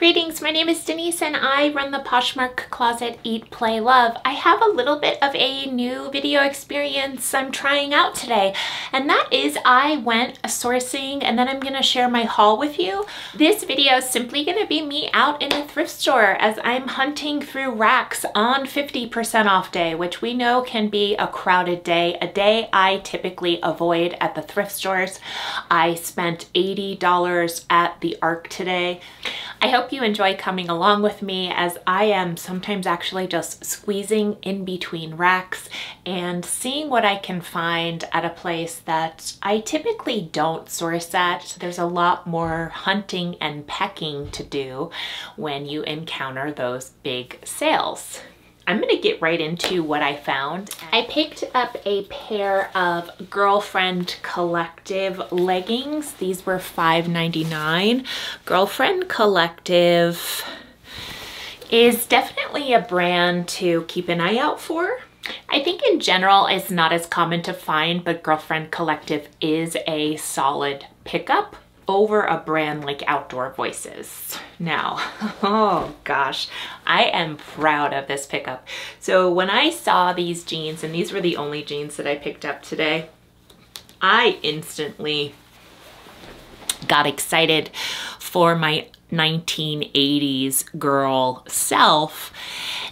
Greetings, my name is Denise and I run the Poshmark Closet Eat, Play, Love. I have a little bit of a new video experience I'm trying out today and that is I went sourcing and then I'm going to share my haul with you. This video is simply going to be me out in a thrift store as I'm hunting through racks on 50% off day which we know can be a crowded day, a day I typically avoid at the thrift stores. I spent $80 at the ARC today. I hope you enjoy coming along with me as I am sometimes actually just squeezing in between racks and seeing what I can find at a place that I typically don't source at. There's a lot more hunting and pecking to do when you encounter those big sales. I'm gonna get right into what I found. I picked up a pair of Girlfriend Collective leggings. These were $5.99. Girlfriend Collective is definitely a brand to keep an eye out for. I think in general it's not as common to find, but Girlfriend Collective is a solid pickup over a brand like Outdoor Voices. Now, oh gosh, I am proud of this pickup. So when I saw these jeans, and these were the only jeans that I picked up today, I instantly got excited for my 1980s girl self.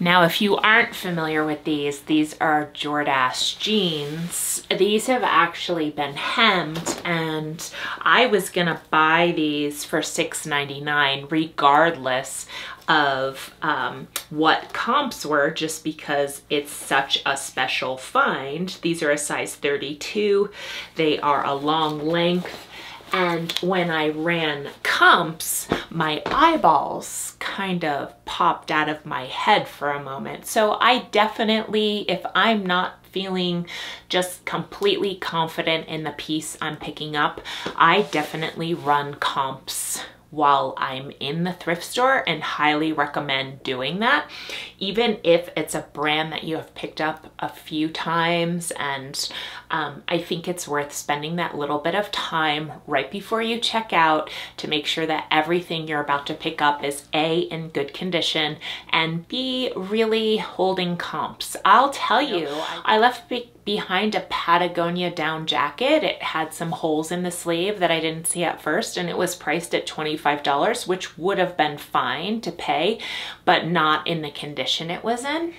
Now, if you aren't familiar with these, these are Jordache jeans. These have actually been hemmed and I was gonna buy these for $6.99 regardless of um, what comps were just because it's such a special find. These are a size 32. They are a long length and when I ran comps, my eyeballs kind of popped out of my head for a moment. So I definitely, if I'm not feeling just completely confident in the piece I'm picking up, I definitely run comps while I'm in the thrift store and highly recommend doing that. Even if it's a brand that you have picked up a few times and um, I think it's worth spending that little bit of time right before you check out to make sure that everything you're about to pick up is A, in good condition and B, really holding comps. I'll tell you, I left behind a Patagonia down jacket. It had some holes in the sleeve that I didn't see at first and it was priced at $25, which would have been fine to pay, but not in the condition it was in.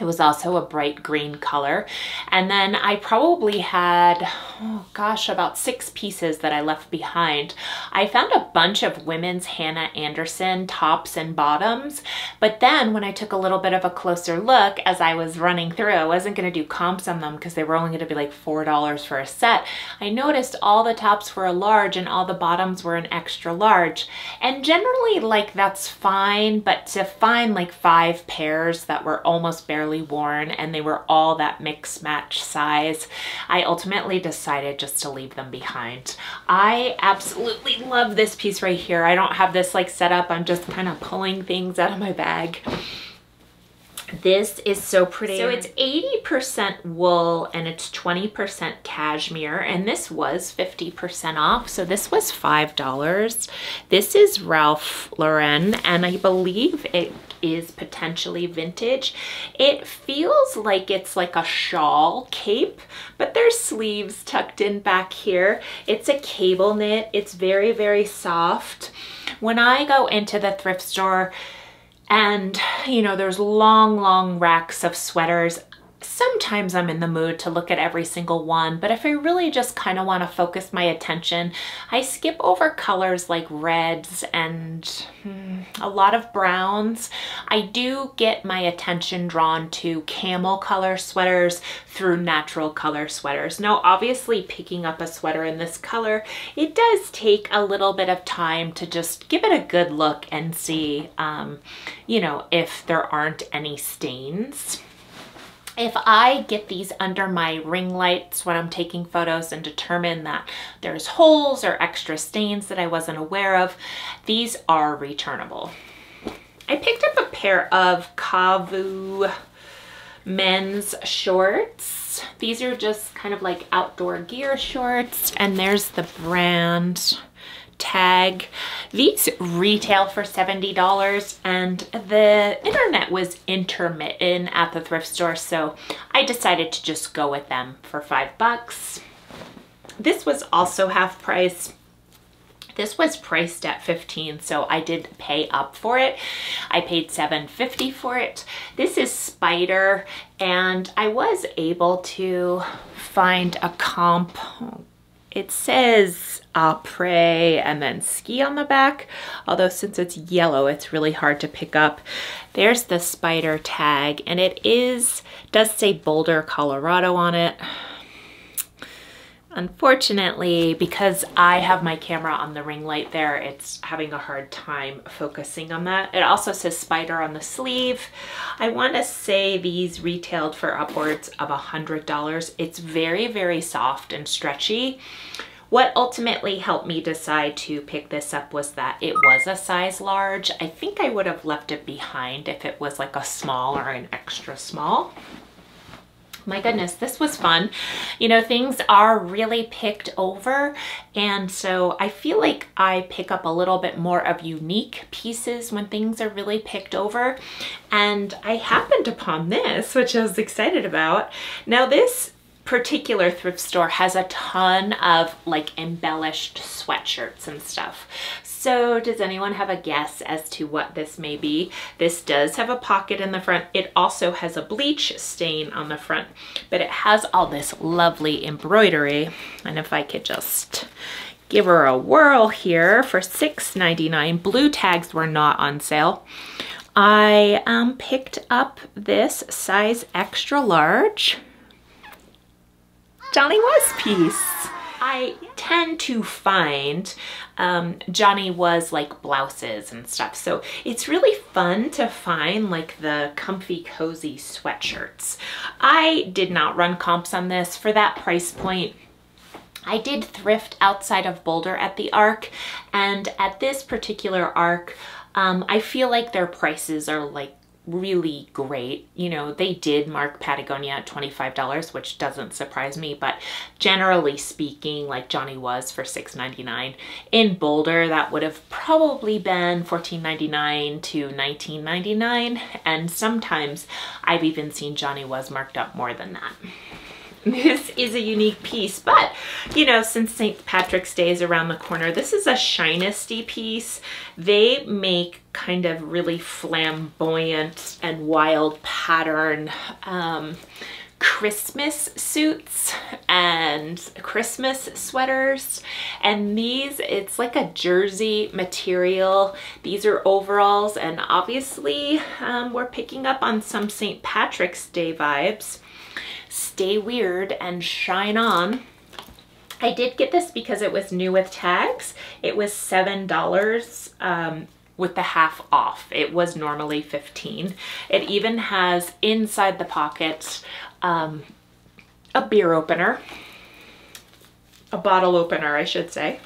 It was also a bright green color. And then I probably had, oh gosh, about six pieces that I left behind. I found a bunch of women's Hanna Andersson tops and bottoms, but then when I took a little bit of a closer look as I was running through, I wasn't gonna do comps on them because they were only gonna be like $4 for a set. I noticed all the tops were a large and all the bottoms were an extra large. And generally like that's fine, but to find like five pairs that were almost barely barely worn and they were all that mix match size. I ultimately decided just to leave them behind. I absolutely love this piece right here. I don't have this like set up. I'm just kind of pulling things out of my bag. This is so pretty. So it's 80% wool and it's 20% cashmere and this was 50% off. So this was $5. This is Ralph Lauren and I believe it is potentially vintage. It feels like it's like a shawl cape, but there's sleeves tucked in back here. It's a cable knit. It's very, very soft. When I go into the thrift store, and you know there's long long racks of sweaters sometimes I'm in the mood to look at every single one, but if I really just kind of want to focus my attention, I skip over colors like reds and hmm, a lot of browns. I do get my attention drawn to camel color sweaters through natural color sweaters. Now, obviously picking up a sweater in this color, it does take a little bit of time to just give it a good look and see, um, you know, if there aren't any stains. If I get these under my ring lights when I'm taking photos and determine that there's holes or extra stains that I wasn't aware of, these are returnable. I picked up a pair of Kavu men's shorts. These are just kind of like outdoor gear shorts and there's the brand tag. These retail for $70 and the internet was intermittent at the thrift store, so I decided to just go with them for five bucks. This was also half price. This was priced at 15, so I did pay up for it. I paid 7.50 for it. This is Spyder, and I was able to find a comp. It says après and then ski on the back, although since it's yellow, it's really hard to pick up. There's the Spyder tag, and it is does say Boulder, Colorado on it. Unfortunately, because I have my camera on the ring light there, it's having a hard time focusing on that. It also says Spyder on the sleeve. I want to say these retailed for upwards of a $100. It's very, very soft and stretchy. What ultimately helped me decide to pick this up was that it was a size large. I think I would have left it behind if it was like a small or an extra small my goodness, this was fun. You know, things are really picked over. And so I feel like I pick up a little bit more of unique pieces when things are really picked over. And I happened upon this, which I was excited about. Now this particular thrift store has a ton of like embellished sweatshirts and stuff. So does anyone have a guess as to what this may be? This does have a pocket in the front. It also has a bleach stain on the front, but it has all this lovely embroidery. And if I could just give her a whirl here for $6.99. Blue tags were not on sale. I um, picked up this size extra large Johnny Was piece. I tend to find um, Johnny Was like blouses and stuff. So it's really fun to find like the comfy cozy sweatshirts. I did not run comps on this for that price point. I did thrift outside of Boulder at the Arc and at this particular Arc, um, I feel like their prices are like really great. You know, they did mark Patagonia at $25, which doesn't surprise me, but generally speaking, like Johnny Was for $6.99. In Boulder, that would have probably been $14.99 to $19.99, and sometimes I've even seen Johnny Was marked up more than that this is a unique piece, but you know, since St. Patrick's Day is around the corner, this is a Shinesty piece. They make kind of really flamboyant and wild pattern um, Christmas suits and Christmas sweaters. And these, it's like a jersey material. These are overalls and obviously um, we're picking up on some St. Patrick's Day vibes stay weird and shine on. I did get this because it was new with tags. It was $7 um, with the half off. It was normally 15. It even has inside the pocket um, a beer opener, a bottle opener, I should say.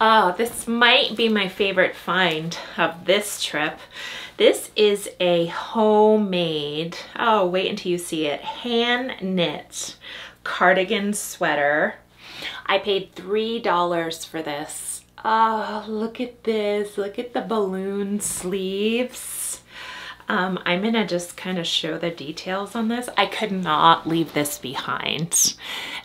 Oh, this might be my favorite find of this trip. This is a homemade, oh, wait until you see it, hand knit cardigan sweater. I paid $3 for this. Oh, look at this. Look at the balloon sleeves. Um, I'm gonna just kind of show the details on this. I could not leave this behind.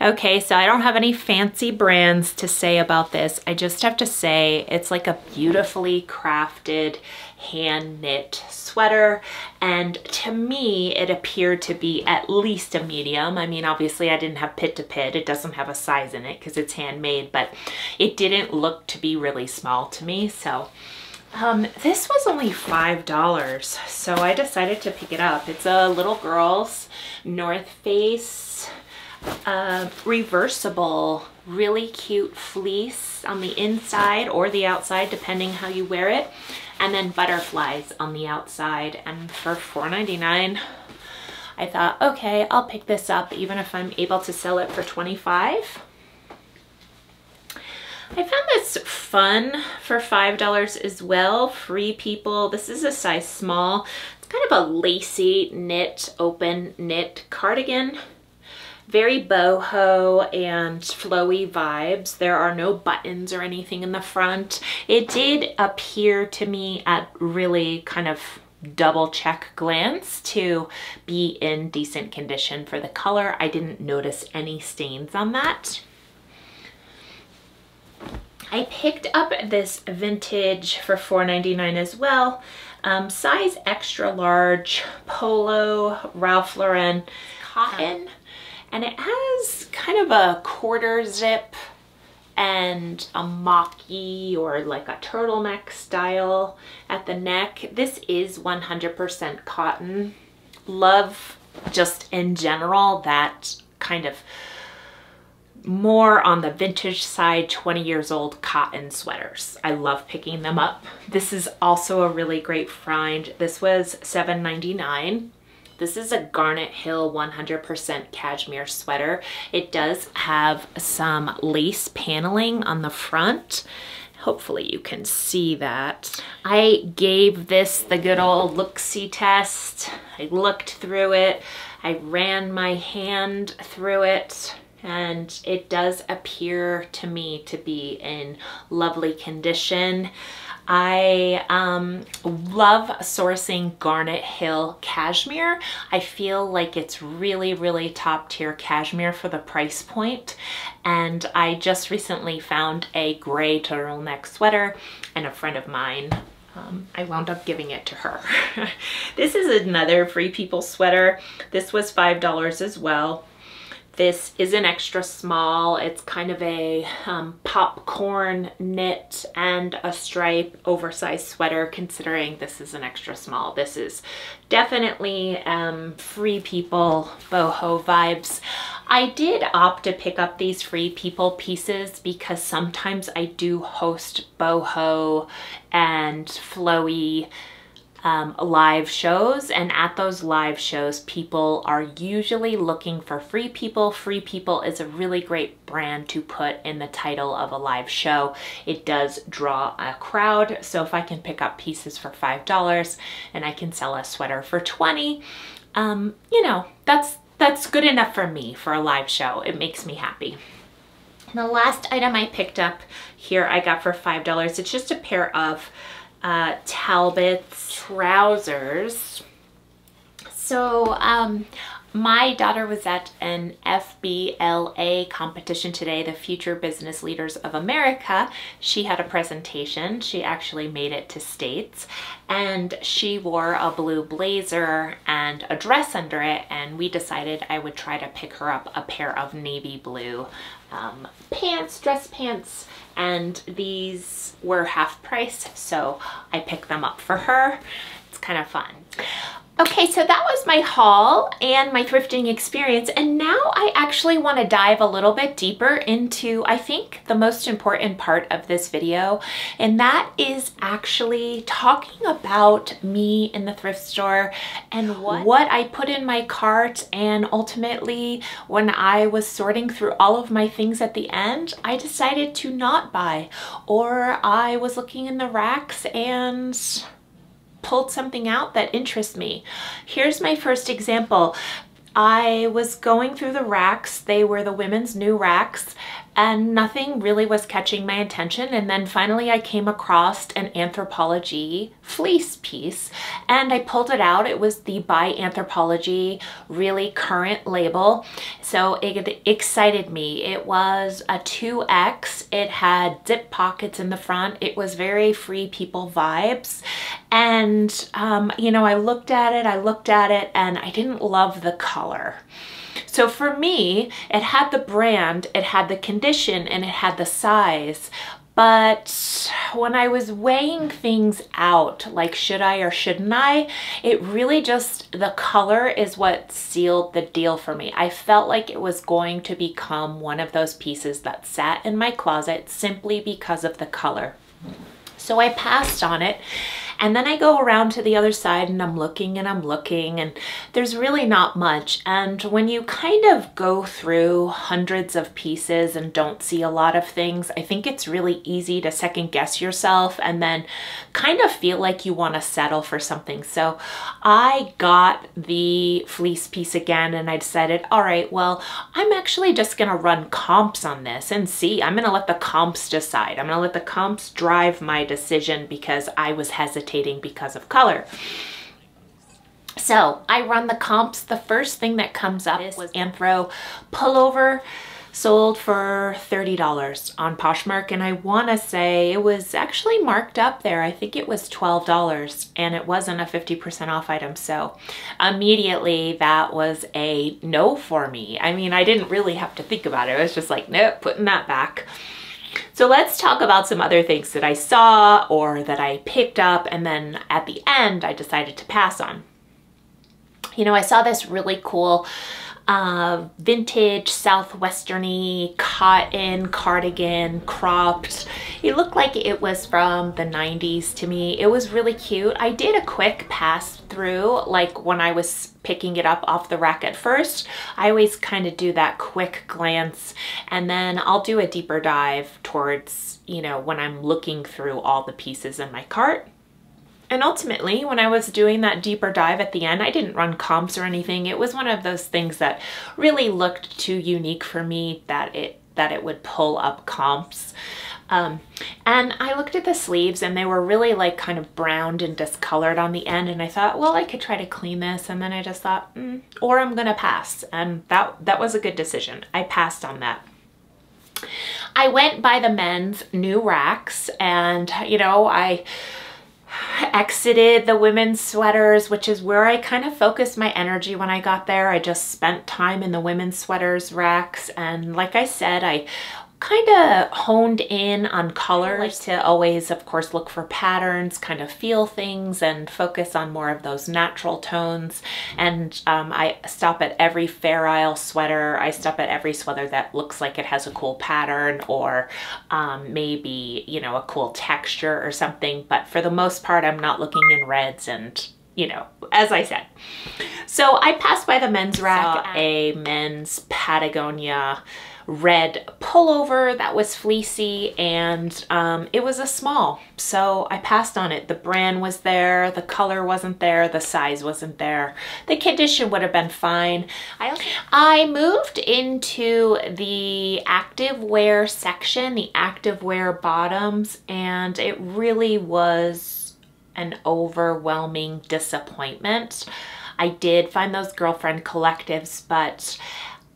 Okay, so I don't have any fancy brands to say about this. I just have to say it's like a beautifully crafted hand knit sweater and to me it appeared to be at least a medium. I mean obviously I didn't have pit to pit, it doesn't have a size in it because it's handmade but it didn't look to be really small to me so um, this was only $5 so I decided to pick it up. It's a little girl's North Face uh, reversible really cute fleece on the inside or the outside depending how you wear it and then butterflies on the outside. And for $4.99, I thought, okay, I'll pick this up even if I'm able to sell it for 25 I found this fun for $5 as well. Free People. This is a size small. It's kind of a lacy knit, open knit cardigan. very boho and flowy vibes. There are no buttons or anything in the front. It did appear to me at really kind of double check glance to be in decent condition for the color. I didn't notice any stains on that. I picked up this vintage for $4.99 as well. Um, size extra large polo Ralph Lauren cotton and it has kind of a quarter zip and a mocky or like a turtleneck style at the neck. This is 100% cotton. Love just in general that kind of more on the vintage side 20 years old cotton sweaters. I love picking them up. This is also a really great find. This was $7.99. This is a Garnet Hill 100% cashmere sweater. It does have some lace paneling on the front. Hopefully you can see that. I gave this the good old look-see test. I looked through it. I ran my hand through it and it does appear to me to be in lovely condition. I um, love sourcing Garnet Hill cashmere. I feel like it's really, really top tier cashmere for the price point. And I just recently found a gray turtleneck sweater and a friend of mine um, I wound up giving it to her. this is another Free People sweater. This was $5 as well. This is an extra small. It's kind of a um, popcorn knit and a stripe oversized sweater considering this is an extra small. This is definitely um, free people boho vibes. I did opt to pick up these free people pieces because sometimes I do host boho and flowy um, live shows and at those live shows people are usually looking for free people. Free people is a really great brand to put in the title of a live show. It does draw a crowd so if I can pick up pieces for $5 and I can sell a sweater for 20 um, you know that's that's good enough for me for a live show. It makes me happy. And the last item I picked up here I got for $5. It's just a pair of uh, Talbot's trousers. So um, my daughter was at an FBLA competition today, the Future Business Leaders of America. She had a presentation. She actually made it to States and she wore a blue blazer and a dress under it and we decided I would try to pick her up a pair of navy blue um, pants, dress pants, and these were half price, so I picked them up for her. It's kind of fun. Okay, so that was my haul and my thrifting experience. And now I actually want to dive a little bit deeper into, I think, the most important part of this video. And that is actually talking about me in the thrift store and what, what I put in my cart. And ultimately, when I was sorting through all of my things at the end, I decided to not buy. Or I was looking in the racks and pulled something out that interests me. Here's my first example. I was going through the racks. They were the women's new racks and nothing really was catching my attention. And then finally I came across an Anthropologie fleece piece and I pulled it out. It was the by Anthropologie really current label. So it excited me. It was a 2X. It had zip pockets in the front. It was very free people vibes. And, um, you know, I looked at it, I looked at it and I didn't love the color. So for me, it had the brand, it had the condition, and it had the size. But when I was weighing things out, like should I or shouldn't I, it really just, the color is what sealed the deal for me. I felt like it was going to become one of those pieces that sat in my closet simply because of the color. So I passed on it And then I go around to the other side and I'm looking and I'm looking and there's really not much. And when you kind of go through hundreds of pieces and don't see a lot of things, I think it's really easy to second guess yourself and then kind of feel like you want to settle for something. So I got the fleece piece again and I decided, all right, well, I'm actually just going to run comps on this and see. I'm going to let the comps decide. I'm going to let the comps drive my decision because I was hesitating because of color. So I run the comps. The first thing that comes up was Anthro pullover sold for $30 on Poshmark and I want to say it was actually marked up there. I think it was $12 and it wasn't a 50% off item. So immediately that was a no for me. I mean, I didn't really have to think about it. I was just like, nope, putting that back. So let's talk about some other things that I saw or that I picked up and then at the end I decided to pass on. You know, I saw this really cool uh, vintage southwesterny cotton cardigan cropped. It looked like it was from the 90s to me. It was really cute. I did a quick pass through like when I was picking it up off the rack at first. I always kind of do that quick glance and then I'll do a deeper dive towards, you know, when I'm looking through all the pieces in my cart. And ultimately, when I was doing that deeper dive at the end, I didn't run comps or anything. It was one of those things that really looked too unique for me that it that it would pull up comps. Um, and I looked at the sleeves and they were really like kind of browned and discolored on the end and I thought, well, I could try to clean this. And then I just thought, mm, or I'm gonna pass. And that, that was a good decision. I passed on that. I went by the men's new racks and, you know, I exited the women's sweaters, which is where I kind of focused my energy when I got there. I just spent time in the women's sweaters racks. And like I said, I kind of honed in on color. like to always, of course, look for patterns, kind of feel things and focus on more of those natural tones. And um, I stop at every Fair Isle sweater. I stop at every sweater that looks like it has a cool pattern or um, maybe, you know, a cool texture or something. But for the most part, I'm not looking in reds and you know, as I said. So I passed by the men's rack, a men's Patagonia red pullover that was fleecy and um, it was a small. So I passed on it. The brand was there, the color wasn't there, the size wasn't there. The condition would have been fine. I, also I moved into the active wear section, the active wear bottoms, and it really was an overwhelming disappointment. I did find those girlfriend collectives, but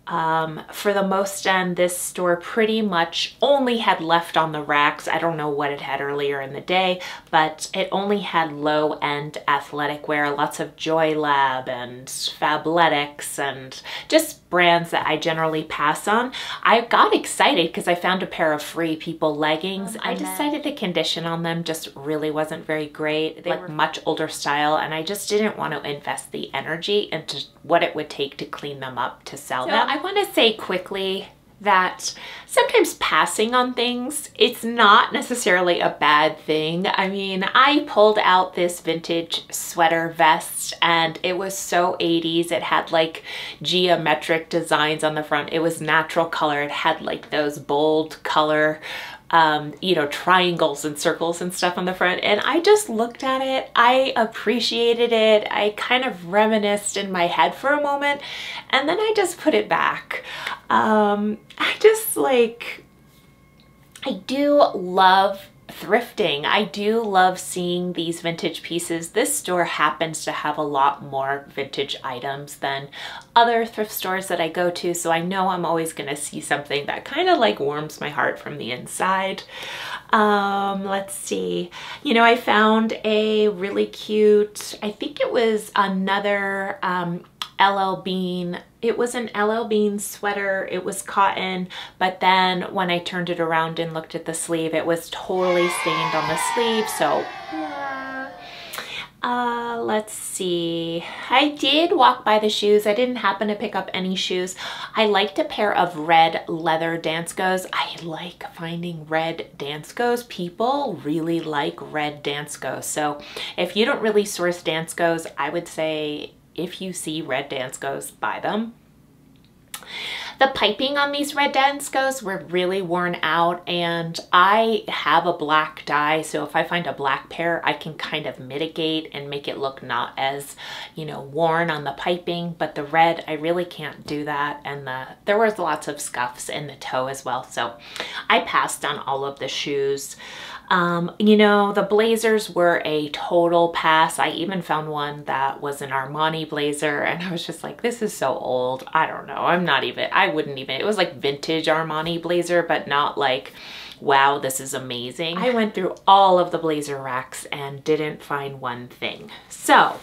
um, for the most end, this store pretty much only had left on the racks. I don't know what it had earlier in the day, but it only had low-end athletic wear, lots of JoyLab and Fabletics and just brands that I generally pass on. I got excited because I found a pair of Free People leggings. Um, I decided the condition on them just really wasn't very great. They like were much older style and I just didn't want to invest the energy into what it would take to clean them up to sell so them. I want to say quickly that sometimes passing on things, it's not necessarily a bad thing. I mean, I pulled out this vintage sweater vest and it was so 80s. It had like geometric designs on the front. It was natural color. It had like those bold color um, you know, triangles and circles and stuff on the front. And I just looked at it. I appreciated it. I kind of reminisced in my head for a moment and then I just put it back. Um, I just like, I do love thrifting. I do love seeing these vintage pieces. This store happens to have a lot more vintage items than other thrift stores that I go to, so I know I'm always gonna see something that kind of like warms my heart from the inside. Um, let's see. You know, I found a really cute, I think it was another um, LL Bean. It was an LL Bean sweater. It was cotton, but then when I turned it around and looked at the sleeve, it was totally stained on the sleeve. So Uh, let's see. I did walk by the shoes. I didn't happen to pick up any shoes. I liked a pair of red leather Danskos. I like finding red Danskos. People really like red Danskos. So if you don't really source Danskos, I would say if you see red Danskos, buy them. The piping on these red Danskos were really worn out and I have a black dye so if I find a black pair I can kind of mitigate and make it look not as you know worn on the piping but the red I really can't do that and the there was lots of scuffs in the toe as well so I passed on all of the shoes. Um, you know, the blazers were a total pass. I even found one that was an Armani blazer and I was just like, this is so old. I don't know. I'm not even, I wouldn't even, it was like vintage Armani blazer, but not like, wow, this is amazing. I went through all of the blazer racks and didn't find one thing. So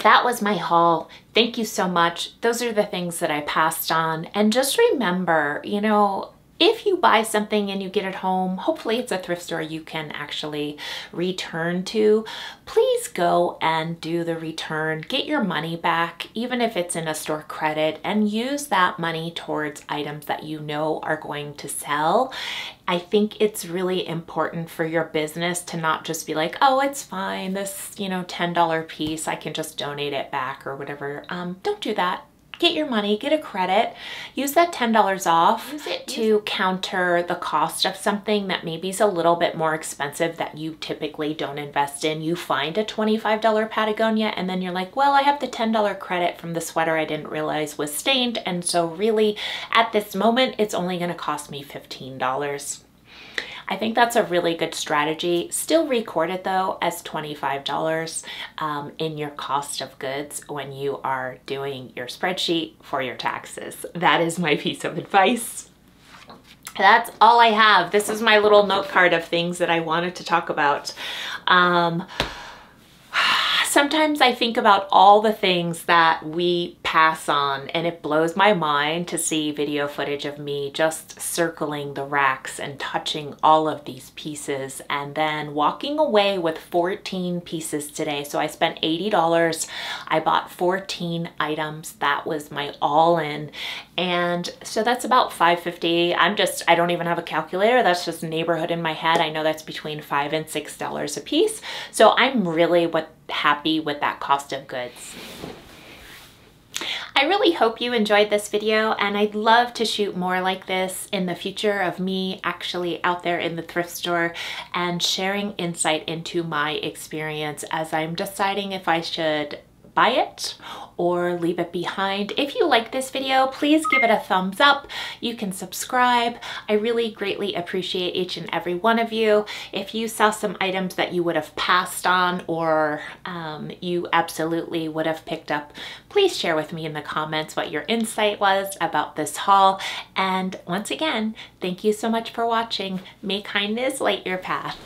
that was my haul. Thank you so much. Those are the things that I passed on. And just remember, you know, if you buy something and you get it home, hopefully it's a thrift store you can actually return to, please go and do the return. Get your money back, even if it's in a store credit, and use that money towards items that you know are going to sell. I think it's really important for your business to not just be like, oh, it's fine, this, you know, $10 piece, I can just donate it back or whatever. Um, don't do that get your money, get a credit, use that $10 off use it to counter the cost of something that maybe is a little bit more expensive that you typically don't invest in. You find a $25 Patagonia and then you're like, well, I have the $10 credit from the sweater I didn't realize was stained. And so really at this moment, it's only gonna cost me $15. I think that's a really good strategy. Still record it though as $25 um, in your cost of goods when you are doing your spreadsheet for your taxes. That is my piece of advice. That's all I have. This is my little note card of things that I wanted to talk about. Um, sometimes I think about all the things that we pass on and it blows my mind to see video footage of me just circling the racks and touching all of these pieces and then walking away with 14 pieces today. So I spent $80. I bought 14 items. That was my all in. And so that's about 550. I'm just, I don't even have a calculator. That's just neighborhood in my head. I know that's between five and $6 a piece. So I'm really what happy with that cost of goods. I really hope you enjoyed this video and I'd love to shoot more like this in the future of me actually out there in the thrift store and sharing insight into my experience as I'm deciding if I should buy it or leave it behind. If you like this video, please give it a thumbs up. You can subscribe. I really greatly appreciate each and every one of you. If you saw some items that you would have passed on or um, you absolutely would have picked up, please share with me in the comments what your insight was about this haul. And once again, thank you so much for watching. May kindness light your path.